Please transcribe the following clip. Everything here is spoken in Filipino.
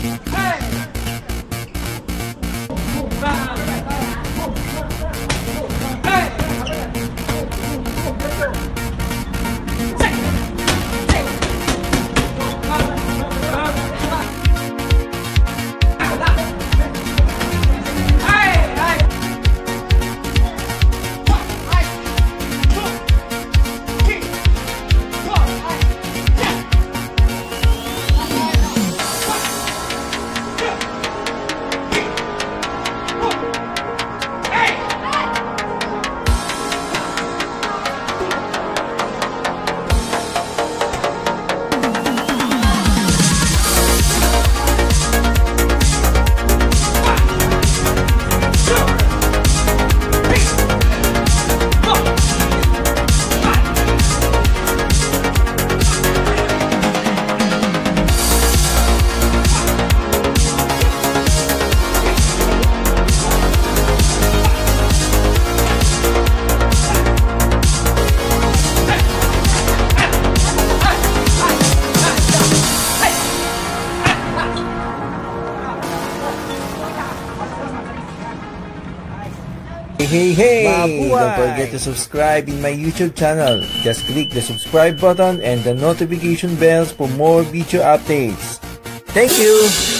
Hey, hey! Mabuhay! Don't forget to subscribe in my YouTube channel. Just click the subscribe button and the notification bells for more video updates. Thank you!